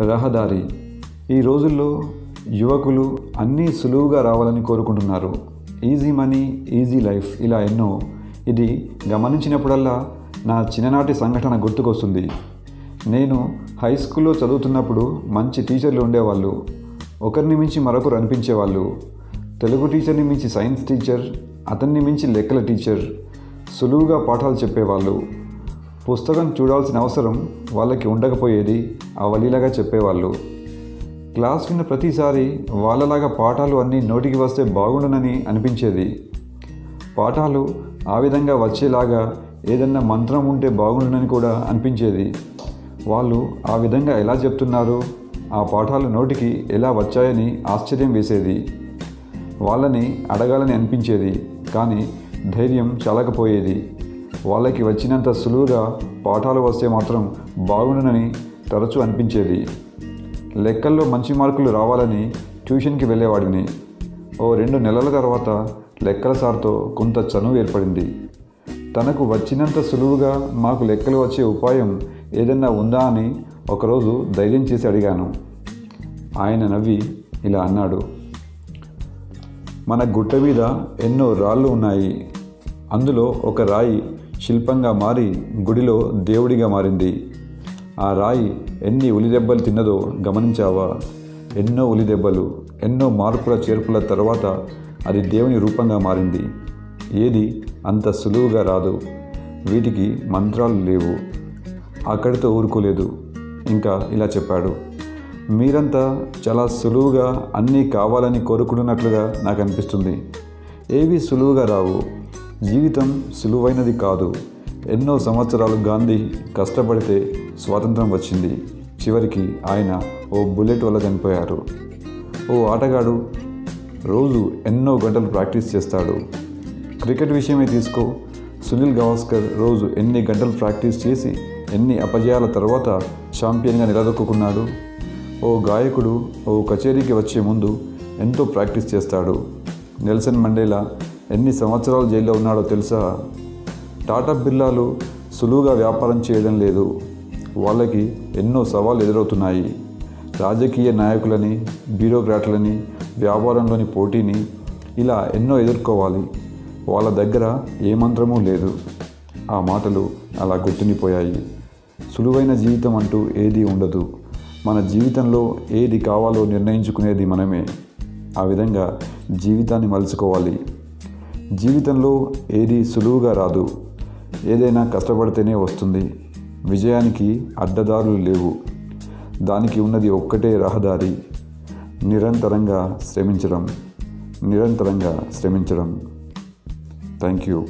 రహదారి. ఈ రోజుల్లో యువకులు అన్నీ సులువుగా రావాలని కోరుకుంటున్నారు. ఈజీ మనీ ఈజీ లైఫ్ ఇలా ఎన్నో. ఇది గమనించినప్పుడల్లా నా చిన్ననాటి సంఘటన గుర్తుకొస్తుంది. నేను హై స్కూల్లో చదువుతున్నప్పుడు మంచి టీచర్లు ఉండేవాళ్ళు. ఒకరిని మించి మరొకరు అనిపించేవాళ్ళు. తెలుగు టీచర్ని మించి సైన్స్ టీచర్ అతన్ని మించి లెక్కల టీచర్ సులువుగా పాఠాలు చెప్పేవాళ్ళు. పుస్తకం చూడాల్సిన అవసరం వాళ్ళకి ఉండకపోయేది అవలీలగా చెప్పేవాళ్ళు. క్లాస్ విన్న ప్రతిసారి వాళ్ళలాగా పాఠాలు అన్నీ నోటికి వస్తే బాగుండునని అనిపించేది. పాఠాలు ఆ విధంగా వచ్చేలాగా ఏదన్నా మంత్రం ఉంటే బాగుండునని కూడా అనిపించేది. వాళ్ళు ఆ విధంగా ఎలా చెప్తున్నారు? ఆ పాఠాలు నోటికి ఎలా వచ్చాయని ఆశ్చర్యం వేసేది. వాళ్ళని అడగాలని అనిపించేది. కానీ ధైర్యం చాలకపోయేది. వాళ్ళకి వచ్చినంత సులువుగా పాఠాలు వస్తే మాత్రం బాగుండనని తరచూ అనిపించేది. లెక్కల్లో మంచి మార్కులు రావాలని ట్యూషన్కి వెళ్ళేవాడిని. ఓ రెండు నెలల తర్వాత లెక్కల సార్తో కొంత చనువు ఏర్పడింది. తనకు వచ్చినంత సులువుగా మాకు లెక్కలు వచ్చే ఉపాయం ఏదన్నా ఉందా అని ఒకరోజు ధైర్యం చేసి అడిగాను. ఆయన నవ్వి ఇలా అన్నాడు. మన గుట్ట మీద ఎన్నో రాళ్ళు ఉన్నాయి. అందులో ఒక రాయి శిల్పంగా మారి గుడిలో దేవుడిగా మారింది. ఆ రాయి ఎన్ని ఉలిదెబ్బలు తిన్నదో గమనించావా? ఎన్నో ఉలిదెబ్బలు ఎన్నో మార్పుల చేర్పుల తర్వాత అది దేవుని రూపంగా మారింది. ఏది అంత సులువుగా రాదు. వీటికి మంత్రాలు లేవు. అక్కడితో ఊరుకోలేదు. ఇంకా ఇలా చెప్పాడు. మీరంతా చాలా సులువుగా అన్నీ కావాలని కోరుకుంటున్నట్లుగా నాకు అనిపిస్తుంది. ఏవి సులువుగా రావు? జీవితం సులువైనది కాదు. ఎన్నో సంవత్సరాలు గాంధీ కష్టపడితే స్వాతంత్రం వచ్చింది. చివరికి ఆయన ఓ బుల్లెట్ వల్ల చనిపోయారు. ఓ ఆటగాడు రోజు ఎన్నో గంటలు ప్రాక్టీస్ చేస్తాడు. క్రికెట్ విషయమే తీసుకో. సునీల్ గవాస్కర్ రోజు ఎన్ని గంటలు ప్రాక్టీస్ చేసి ఎన్ని అపజయాల తర్వాత ఛాంపియన్గా నిలదొక్కున్నాడు ఓ గాయకుడు ఓ కచేరీకి వచ్చే ముందు ఎంతో ప్రాక్టీస్ చేస్తాడు. నెల్సన్ మండేలా ఎన్ని సంవత్సరాలు జైల్లో ఉన్నాడో తెలుసా? టాటా బిర్లాలు సులువుగా వ్యాపారం చేయడం లేదు. వాళ్ళకి ఎన్నో సవాళ్ళు ఎదురవుతున్నాయి. రాజకీయ నాయకులని బ్యూరోక్రాట్లని వ్యాపారంలోని పోటీని ఇలా ఎన్నో ఎదుర్కోవాలి. వాళ్ళ దగ్గర ఏ మంత్రమూ లేదు. ఆ మాటలు అలా గుర్తుండిపోయాయి. సులువైన జీవితం అంటూ ఏదీ ఉండదు. మన జీవితంలో ఏది కావాలో నిర్ణయించుకునేది మనమే. ఆ విధంగా జీవితాన్ని మలుచుకోవాలి. జీవితంలో ఏది సులువుగా రాదు. ఏదైనా కష్టపడితేనే వస్తుంది. విజయానికి అడ్డదారులు లేవు. దానికి ఉన్నది ఒక్కటే రహదారి. నిరంతరంగా శ్రమించడం. నిరంతరంగా శ్రమించడం. Thank you.